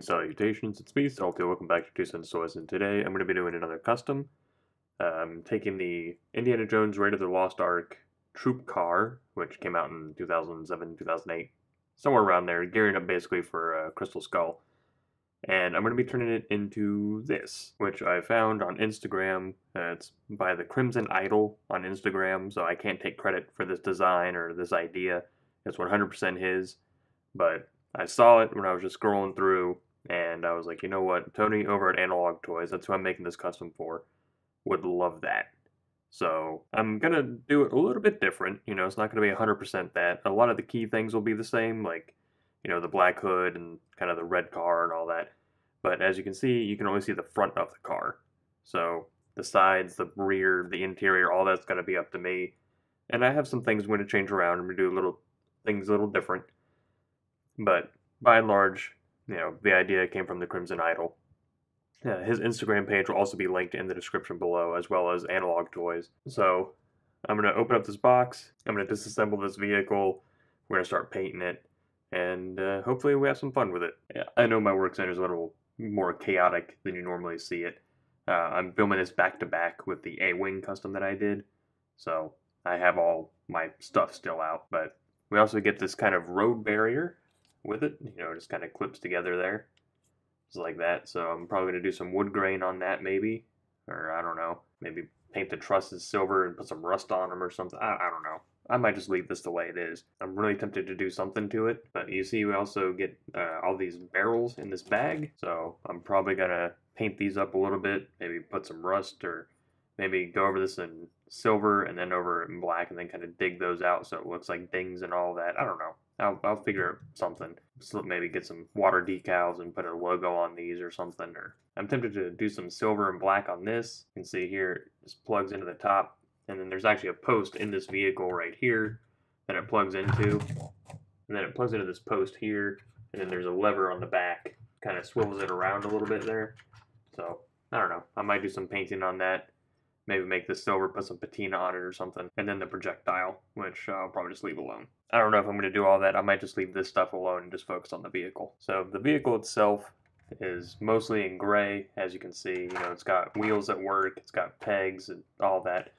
and salutations, it's me, Salty, welcome back to Two Cents and today I'm going to be doing another custom. Um, taking the Indiana Jones Raid of the Lost Ark troop car, which came out in 2007, 2008, somewhere around there, gearing up basically for uh, Crystal Skull. And I'm going to be turning it into this, which I found on Instagram. Uh, it's by the Crymzon Idol on Instagram, so I can't take credit for this design or this idea. It's 100% his, but I saw it when I was just scrolling through, and I was like, you know what, Tony over at Analog Toys, that's who I'm making this custom for, would love that. So I'm gonna do it a little bit different. You know, it's not gonna be 100% that. A lot of the key things will be the same, like you know the black hood and kind of the red car and all that. But as you can see, you can only see the front of the car. So the sides, the rear, the interior, all that's gonna be up to me. And I have some things I'm going to change around. I'm going to do little things a little different. But by and large, you know, the idea came from the Crymzon Idol. Yeah, his Instagram page will also be linked in the description below, as well as Analog Toys. So I'm going to open up this box. I'm going to disassemble this vehicle. We're going to start painting it. And uh, hopefully we have some fun with it. Yeah, I know my work center is a little more chaotic than you normally see it. Uh, I'm filming this back to back with the A-Wing custom that I did. So I have all my stuff still out. But we also get this kind of road barrier with it. You know, it just kind of clips together there. Just like that. So I'm probably going to do some wood grain on that maybe. Or I don't know. Maybe paint the trusses silver and put some rust on them or something. I, I don't know. I might just leave this the way it is. I'm really tempted to do something to it. But you see we also get uh, all these barrels in this bag. So I'm probably going to paint these up a little bit. Maybe put some rust or maybe go over this in silver and then over in black and then kind of dig those out so it looks like dings and all that. I don't know. I'll, I'll figure mm-hmm. something. So maybe get some water decals and put a logo on these or something. Or I'm tempted to do some silver and black on this. You can see here it just plugs into the top. And then there's actually a post in this vehicle right here that it plugs into. And then it plugs into this post here. And then there's a lever on the back. Kind of swivels it around a little bit there. So, I don't know. I might do some painting on that maybe make the silver, put some patina on it or something, and then the projectile, which uh, I'll probably just leave alone. I don't know if I'm going to do all that. I might just leave this stuff alone and just focus on the vehicle. So the vehicle itself is mostly in gray, as you can see. You know, it's got wheels that work, it's got pegs and all that.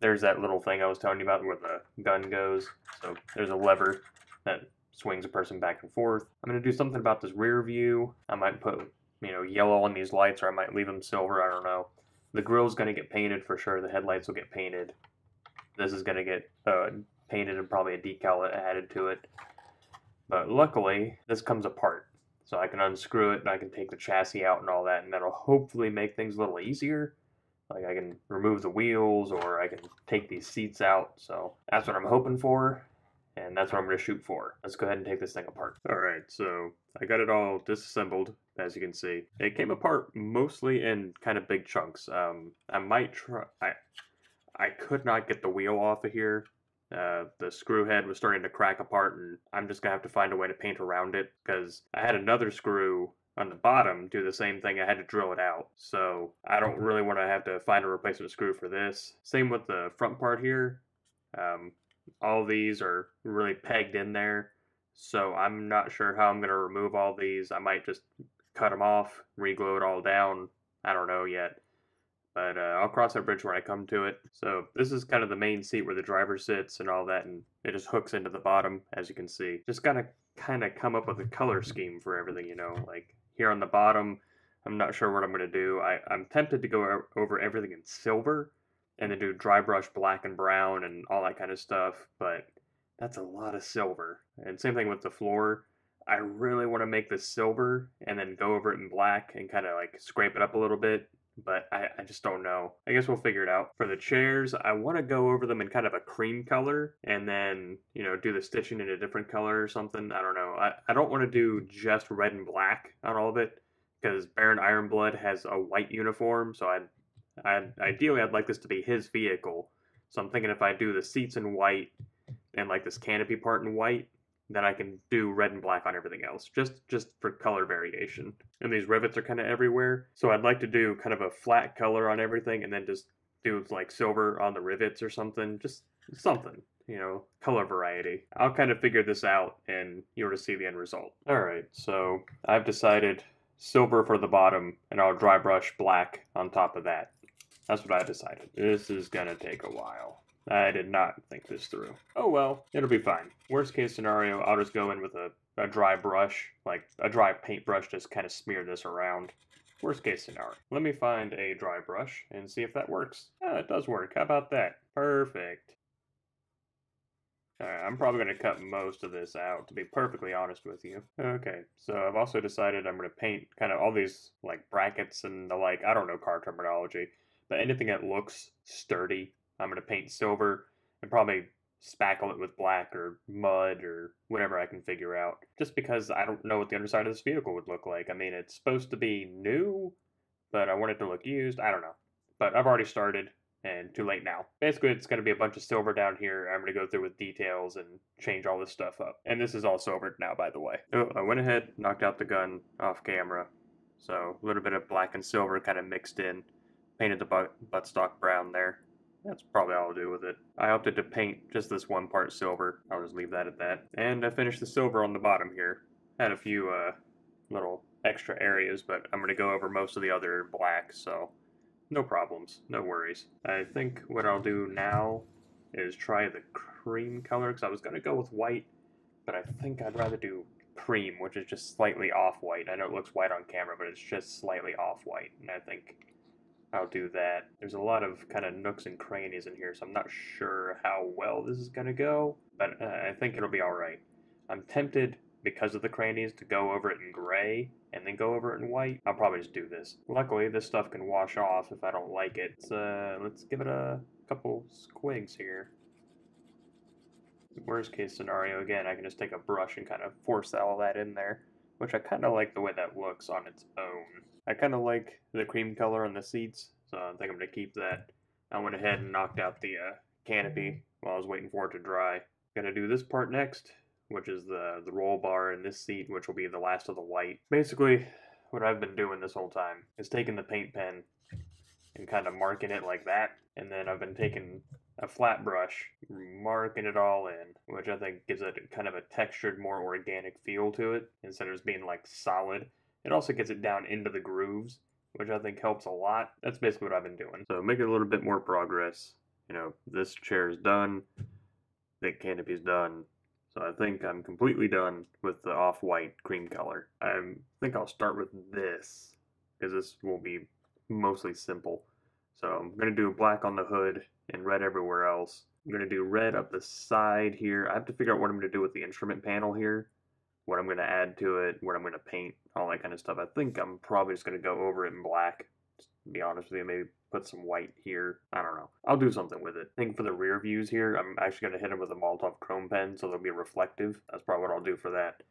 There's that little thing I was telling you about where the gun goes. So there's a lever that swings a person back and forth. I'm going to do something about this rear view. I might put, you know, yellow on these lights or I might leave them silver. I don't know. The grill's going to get painted for sure. The headlights will get painted. This is going to get uh, painted and probably a decal added to it. But luckily, this comes apart. So I can unscrew it and I can take the chassis out and all that, and that'll hopefully make things a little easier. Like I can remove the wheels or I can take these seats out. So that's what I'm hoping for. And that's what I'm going to shoot for. Let's go ahead and take this thing apart. Alright, so I got it all disassembled as you can see. It came apart mostly in kind of big chunks. Um, I might try. I I could not get the wheel off of here. Uh, the screw head was starting to crack apart, and I'm just gonna have to find a way to paint around it because I had another screw on the bottom do the same thing. I had to drill it out, so I don't really want to have to find a replacement screw for this. Same with the front part here. Um, all these are really pegged in there, so I'm not sure how I'm gonna remove all these. I might just cut them off, reglue it all down. I don't know yet. But uh, I'll cross that bridge when I come to it. So this is kind of the main seat where the driver sits and all that, and it just hooks into the bottom, as you can see. Just gotta kind of come up with a color scheme for everything, you know. Like here on the bottom, I'm not sure what I'm gonna do. I, I'm tempted to go over everything in silver, and then do dry brush black and brown and all that kind of stuff, but that's a lot of silver. And same thing with the floor. I really want to make this silver and then go over it in black and kind of like scrape it up a little bit, but I, I just don't know. I guess we'll figure it out. For the chairs, I want to go over them in kind of a cream color and then, you know, do the stitching in a different color or something. I don't know. I, I don't want to do just red and black on all of it because Baron Ironblood has a white uniform, so I'd, I'd ideally I'd like this to be his vehicle. So I'm thinking if I do the seats in white and like this canopy part in white, then I can do red and black on everything else, just just for color variation. And these rivets are kind of everywhere, so I'd like to do kind of a flat color on everything, and then just do like silver on the rivets or something, just something, you know, color variety. I'll kind of figure this out, and you'll see the end result. All right, so I've decided silver for the bottom, and I'll dry brush black on top of that. That's what I decided. This is gonna take a while. I did not think this through. Oh well, it'll be fine. Worst case scenario, I'll just go in with a, a dry brush, like a dry paintbrush, just kind of smear this around. Worst case scenario. Let me find a dry brush and see if that works. Ah, it does work. How about that? Perfect. I'm probably going to cut most of this out, to be perfectly honest with you. Okay, so I've also decided I'm going to paint kind of all these, like, brackets and the like, I don't know car terminology, but anything that looks sturdy, I'm going to paint silver and probably spackle it with black or mud or whatever I can figure out. Just because I don't know what the underside of this vehicle would look like. I mean, it's supposed to be new, but I want it to look used. I don't know. But I've already started and too late now. Basically, it's going to be a bunch of silver down here. I'm going to go through with details and change all this stuff up. And this is all silvered now, by the way. Oh, I went ahead, knocked out the gun off camera. So a little bit of black and silver kind of mixed in. Painted the butt, buttstock brown there. That's probably all I'll do with it. I opted to paint just this one part silver. I'll just leave that at that. And I finished the silver on the bottom here. Had a few uh, little extra areas, but I'm going to go over most of the other black, so no problems, no worries. I think what I'll do now is try the cream color, because I was going to go with white, but I think I'd rather do cream, which is just slightly off-white. I know it looks white on camera, but it's just slightly off-white, and I think I'll do that. There's a lot of kind of nooks and crannies in here, so I'm not sure how well this is going to go, but uh, I think it'll be alright. I'm tempted because of the crannies to go over it in gray and then go over it in white. I'll probably just do this. Luckily, this stuff can wash off if I don't like it. So, uh, let's give it a couple squigs here. Worst case scenario, again, I can just take a brush and kind of force all that in there, which I kind of like the way that looks on its own. I kind of like the cream color on the seats, so I think I'm going to keep that. I went ahead and knocked out the uh, canopy while I was waiting for it to dry. Gonna do this part next, which is the, the roll bar in this seat, which will be the last of the white. Basically, what I've been doing this whole time is taking the paint pen and kind of marking it like that, and then I've been taking a flat brush, marking it all in, which I think gives it kind of a textured, more organic feel to it, instead of just being like solid. It also gets it down into the grooves, which I think helps a lot. That's basically what I've been doing. So make a little bit more progress. You know, this chair is done, the canopy's done, so I think I'm completely done with the off-white cream color. I think I'll start with this, because this will be mostly simple. So I'm going to do black on the hood and red everywhere else. I'm going to do red up the side here. I have to figure out what I'm going to do with the instrument panel here, what I'm going to add to it, what I'm going to paint, all that kind of stuff. I think I'm probably just going to go over it in black, to be honest with you, maybe put some white here. I don't know. I'll do something with it. I think for the rear views here, I'm actually going to hit them with a Molotow chrome pen so they'll be reflective. That's probably what I'll do for that.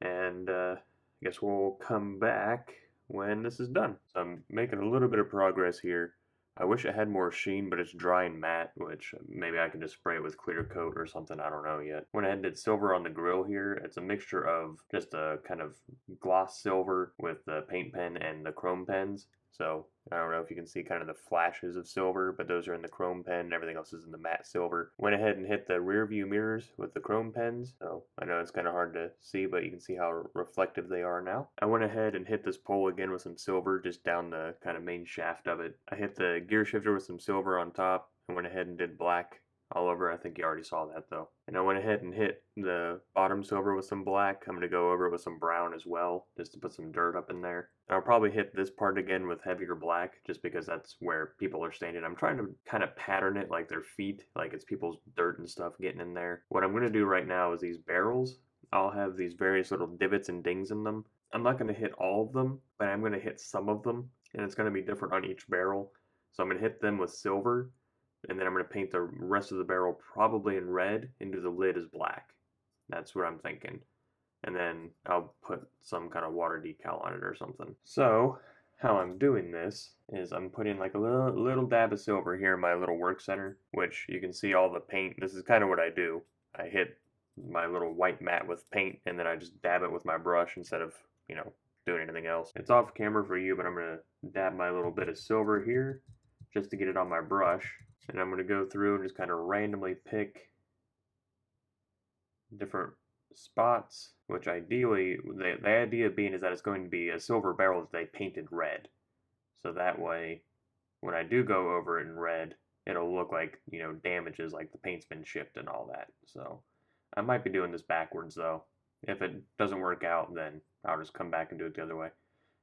And uh, I guess we'll come back when this is done. So I'm making a little bit of progress here. I wish it had more sheen, but it's dry and matte, which maybe I can just spray it with clear coat or something. I don't know yet. When I did silver on the grill here, it's a mixture of just a kind of gloss silver with the paint pen and the chrome pens. So I don't know if you can see kind of the flashes of silver, but those are in the chrome pen. Everything else is in the matte silver. Went ahead and hit the rear view mirrors with the chrome pens. So I know it's kind of hard to see, but you can see how reflective they are now. I went ahead and hit this pole again with some silver just down the kind of main shaft of it. I hit the gear shifter with some silver on top. I went ahead and did black all over. I think you already saw that though. And I went ahead and hit the bottom silver with some black. I'm going to go over it with some brown as well, just to put some dirt up in there. And I'll probably hit this part again with heavier black, just because that's where people are standing. I'm trying to kind of pattern it like their feet, like it's people's dirt and stuff getting in there. What I'm going to do right now is these barrels. I'll have these various little divots and dings in them. I'm not going to hit all of them, but I'm going to hit some of them, and it's going to be different on each barrel. So I'm going to hit them with silver, and then I'm going to paint the rest of the barrel probably in red and do the lid as black. That's what I'm thinking. And then I'll put some kind of water decal on it or something. So, how I'm doing this is I'm putting like a little, little dab of silver here in my little work center, which you can see all the paint. This is kind of what I do. I hit my little white mat with paint and then I just dab it with my brush instead of, you know, doing anything else. It's off camera for you, but I'm going to dab my little bit of silver here just to get it on my brush. And I'm going to go through and just kind of randomly pick different spots, which ideally, the, the idea being is that it's going to be a silver barrel that they painted red. So that way, when I do go over it in red, it'll look like, you know, damages, like the paint's been chipped and all that. So I might be doing this backwards, though. If it doesn't work out, then I'll just come back and do it the other way.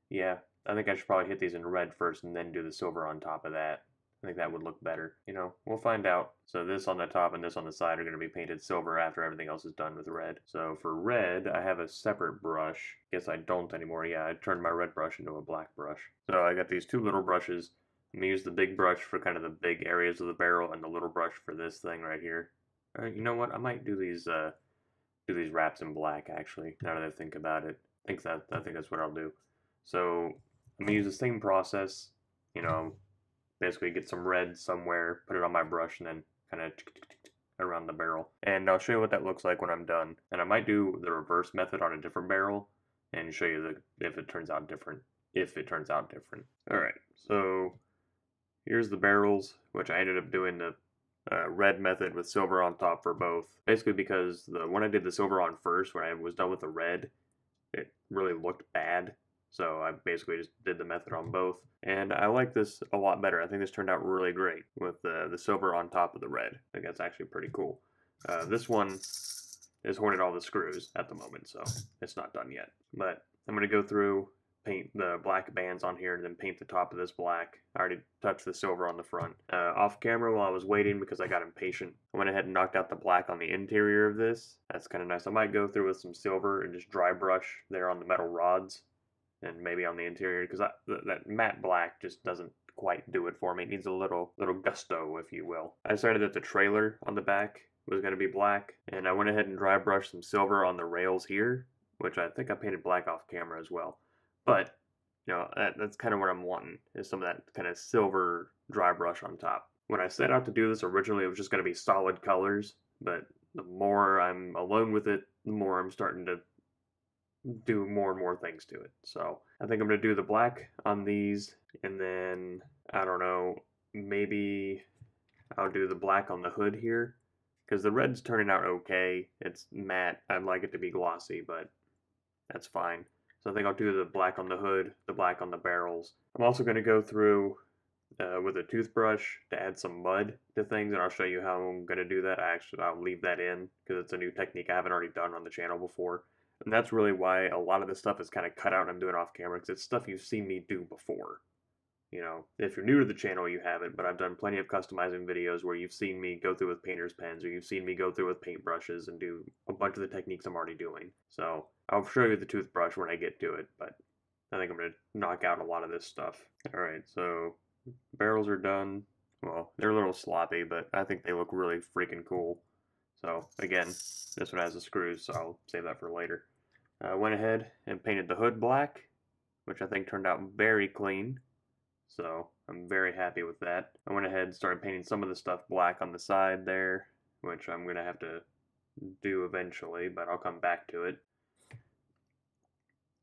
Yeah, I think I should probably hit these in red first and then do the silver on top of that. I think that would look better. You know, we'll find out. So this on the top and this on the side are going to be painted silver after everything else is done with red. So for red, I have a separate brush. Guess I don't anymore. Yeah, I turned my red brush into a black brush. So I got these two little brushes. I'm going to use the big brush for kind of the big areas of the barrel and the little brush for this thing right here. All right, you know what? I might do these uh, do these wraps in black actually. Now that I think about it, I think that I think that's what I'll do. So I'm gonna use the same process. You know, basically get some red somewhere, put it on my brush, and then kind of around the barrel. And I'll show you what that looks like when I'm done. And I might do the reverse method on a different barrel and show you the if it turns out different. If it turns out different. Alright, so here's the barrels, which I ended up doing the uh, red method with silver on top for both. Basically because the one I did the silver on first, when I was done with the red, it really looked bad. So I basically just did the method on both. And I like this a lot better. I think this turned out really great with the, the silver on top of the red. I think that's actually pretty cool. Uh, this one is horning all the screws at the moment, so it's not done yet. But I'm going to go through, paint the black bands on here, and then paint the top of this black. I already touched the silver on the front. Uh, off camera while I was waiting because I got impatient, I went ahead and knocked out the black on the interior of this. That's kind of nice. I might go through with some silver and just dry brush there on the metal rods and maybe on the interior because that, that matte black just doesn't quite do it for me. It needs a little little gusto, if you will. I decided that the trailer on the back was going to be black, and I went ahead and dry brushed some silver on the rails here, which I think I painted black off camera as well. But you know that, that's kind of what I'm wanting is some of that kind of silver dry brush on top. When I set out to do this originally, it was just going to be solid colors, but the more I'm alone with it, the more I'm starting to do more and more things to it. So I think I'm going to do the black on these, and then, I don't know, maybe I'll do the black on the hood here, because the red's turning out okay. It's matte. I'd like it to be glossy, but that's fine. So I think I'll do the black on the hood, the black on the barrels. I'm also going to go through uh, with a toothbrush to add some mud to things, and I'll show you how I'm going to do that. I actually, I'll leave that in because it's a new technique I haven't already done on the channel before. And that's really why a lot of this stuff is kind of cut out and I'm doing off camera because it's stuff you've seen me do before. You know, if you're new to the channel, you haven't, but I've done plenty of customizing videos where you've seen me go through with painter's pens or you've seen me go through with paintbrushes and do a bunch of the techniques I'm already doing. So I'll show you the toothbrush when I get to it, but I think I'm going to knock out a lot of this stuff. Alright, so barrels are done. Well, they're a little sloppy, but I think they look really freaking cool. So again, this one has the screws, so I'll save that for later. I went ahead and painted the hood black, which I think turned out very clean. So I'm very happy with that. I went ahead and started painting some of the stuff black on the side there, which I'm going to have to do eventually, but I'll come back to it.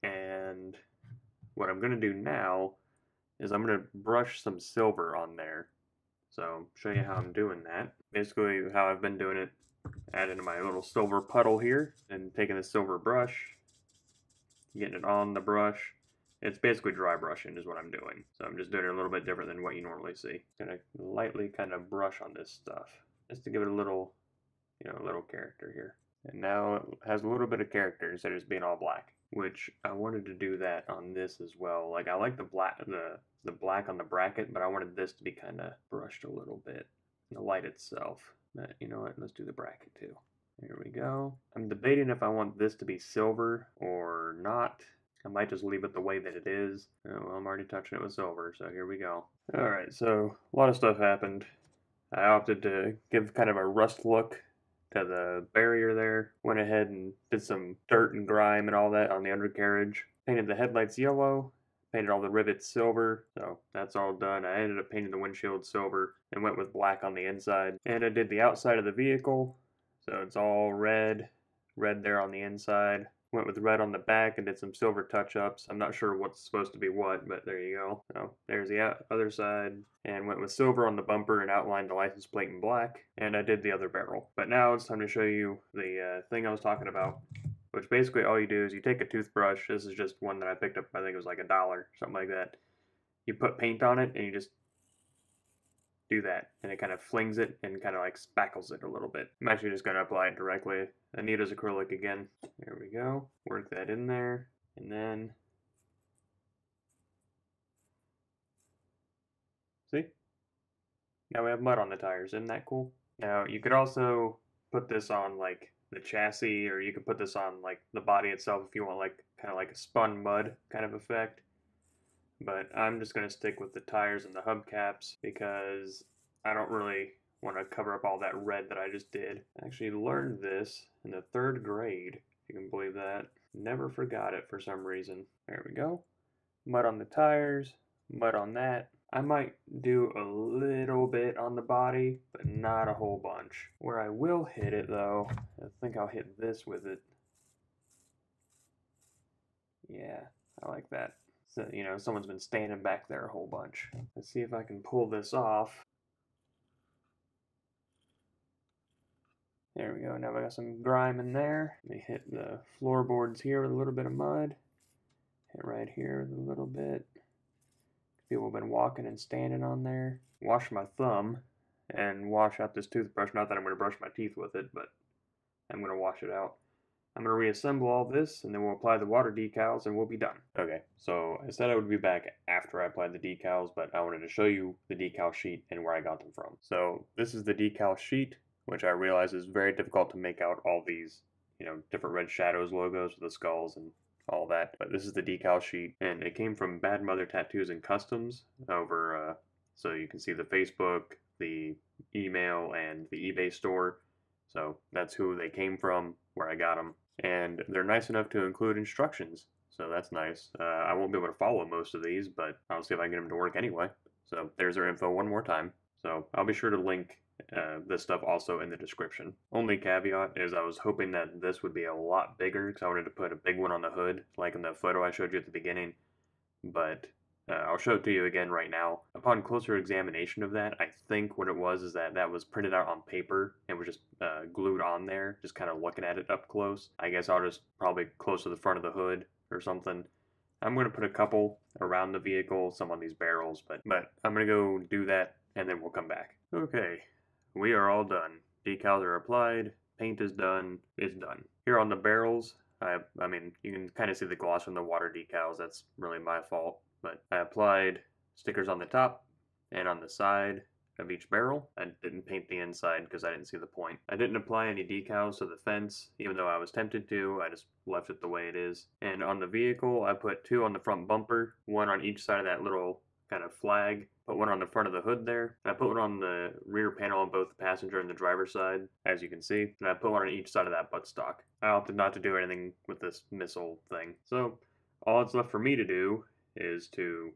And what I'm going to do now is I'm going to brush some silver on there. So show you how I'm doing that. Basically how I've been doing it add into my little silver puddle here and taking the silver brush, getting it on the brush. It's basically dry brushing is what I'm doing. So I'm just doing it a little bit different than what you normally see. Gonna lightly kind of brush on this stuff just to give it a little, you know, a little character here. And now it has a little bit of character instead of just being all black, which I wanted to do that on this as well. Like I like the black, the, the black on the bracket, but I wanted this to be kind of brushed a little bit. The light itself. But you know what? Let's do the bracket too. There we go. I'm debating if I want this to be silver or not. I might just leave it the way that it is. Oh, well, I'm already touching it with silver, so here we go. Alright, so a lot of stuff happened. I opted to give kind of a rust look to the barrier there. Went ahead and did some dirt and grime and all that on the undercarriage. Painted the headlights yellow painted all the rivets silver, so that's all done. I ended up painting the windshield silver and went with black on the inside. And I did the outside of the vehicle, so it's all red, red there on the inside. Went with red on the back and did some silver touch-ups. I'm not sure what's supposed to be what, but there you go. So there's the other side. And went with silver on the bumper and outlined the license plate in black. And I did the other barrel. But now it's time to show you the uh, thing I was talking about. Which basically all you do is you take a toothbrush. This is just one that I picked up, I think it was like a dollar, something like that. You put paint on it and you just do that and it kind of flings it and kind of like spackles it a little bit. I'm actually just going to apply it directly. Anita's acrylic again. There we go. Work that in there and then see? Now we have mud on the tires. Isn't that cool? Now you could also put this on like the chassis or you could put this on like the body itself if you want like kind of like a spun mud kind of effect but I'm just going to stick with the tires and the hubcaps because I don't really want to cover up all that red that I just did. I actually learned this in the third grade, if you can believe that. Never forgot it for some reason. There we go. Mud on the tires, mud on that. I might do a little bit on the body, but not a whole bunch. Where I will hit it though, I think I'll hit this with it. Yeah, I like that. So, you know, someone's been standing back there a whole bunch. Let's see if I can pull this off. There we go. Now I got some grime in there. Let me hit the floorboards here with a little bit of mud. Hit right here with a little bit. People have been walking and standing on there. Wash my thumb and wash out this toothbrush. Not that I'm going to brush my teeth with it, but I'm going to wash it out. I'm going to reassemble all this and then we'll apply the water decals and we'll be done. Okay, so I said I would be back after I applied the decals, but I wanted to show you the decal sheet and where I got them from. So this is the decal sheet, which I realize is very difficult to make out all these, you know, different red shadows logos with the skulls and all that. But this is the decal sheet and it came from Bad Mother Tattoos and Customs over, uh, so you can see the Facebook, the email, and the eBay store. So that's who they came from, where I got them and they're nice enough to include instructions. So that's nice. Uh, I won't be able to follow most of these, but I'll see if I can get them to work anyway. So there's their info one more time. So I'll be sure to link uh, this stuff also in the description. Only caveat is I was hoping that this would be a lot bigger because I wanted to put a big one on the hood, like in the photo I showed you at the beginning. But uh, I'll show it to you again right now. Upon closer examination of that, I think what it was is that that was printed out on paper and was just uh, glued on there, just kind of looking at it up close. I guess I'll just probably close to the front of the hood or something. I'm going to put a couple around the vehicle, some on these barrels, but, but I'm going to go do that and then we'll come back. Okay, we are all done. Decals are applied, paint is done, it's done. Here on the barrels, I, I mean, you can kind of see the gloss from the water decals, that's really my fault. But I applied stickers on the top and on the side of each barrel. I didn't paint the inside because I didn't see the point. I didn't apply any decals to the fence, even though I was tempted to. I just left it the way it is. And on the vehicle, I put two on the front bumper, one on each side of that little kind of flag. Put one on the front of the hood there. I put one on the rear panel on both the passenger and the driver's side, as you can see. And I put one on each side of that buttstock. I opted not to do anything with this missile thing. So all that's left for me to do is to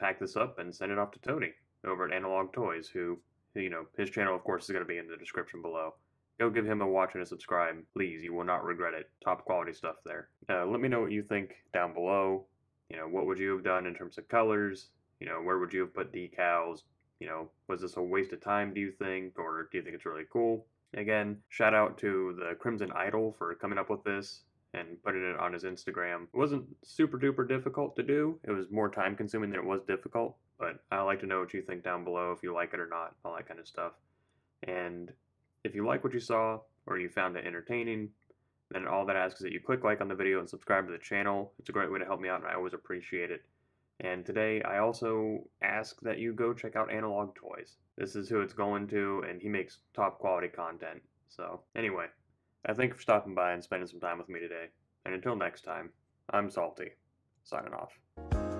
pack this up and send it off to Tony over at Analog Toys, who, you know, his channel, of course, is going to be in the description below. Go give him a watch and a subscribe, please. You will not regret it. Top quality stuff there. Uh, let me know what you think down below. You know, what would you have done in terms of colors? You know, where would you have put decals? You know, was this a waste of time, do you think? Or do you think it's really cool? Again, shout out to the Crymzon Idol for coming up with this and putting it on his Instagram. It wasn't super duper difficult to do. It was more time consuming than it was difficult, but I like to know what you think down below if you like it or not, all that kind of stuff. And if you like what you saw or you found it entertaining, then all that asks is that you click like on the video and subscribe to the channel. It's a great way to help me out and I always appreciate it. And today I also ask that you go check out Analog Toys. This is who it's going to and he makes top quality content. So anyway, I thank you for stopping by and spending some time with me today. And until next time, I'm Salty, signing off.